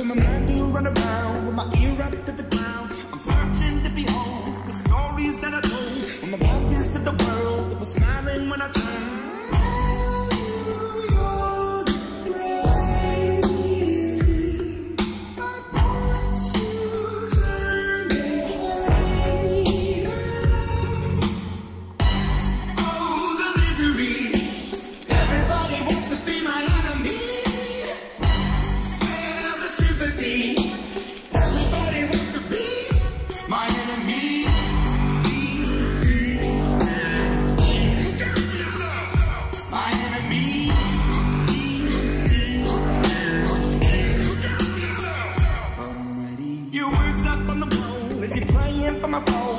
for my mind to run around with my ear up to the ground. I'm searching to behold the stories that I told on the mountains to the world that was smiling when I turned. My phone.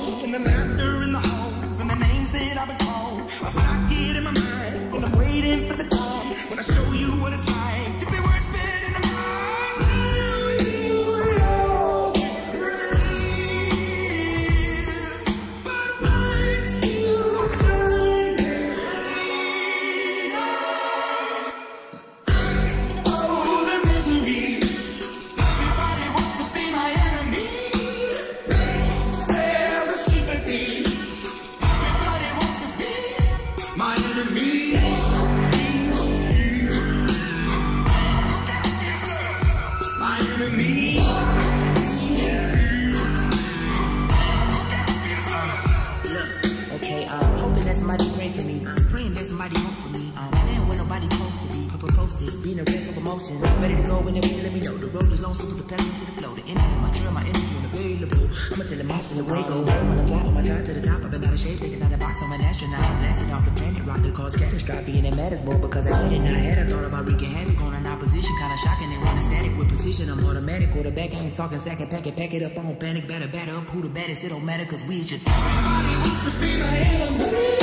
That somebody pray for me. I'm praying that somebody hope for me. Um, I'm staying where nobody supposed to be. Papa posted, being a wreck of emotions. Ready to go whenever you let me know. The road is long, so put the pedal to the flow. The end of my trail, my energy unavailable. I'ma tell the master the way go. I'm on the block, on my drive to the top. I've been out of shape, taking out a box. I'm an astronaut. Blasting off the planet, rock that cause catastrophe. And it matters more because I had it in my head. I thought about wreaking havoc on an opposition. Kinda shocking, they run static with precision. I'm automatic. Quarterback, I ain't talking second. Pack it, pack it up. I don't panic. Batter, batter up. Who the baddest? It don't matter because we is your Everybody wants to be my enemy.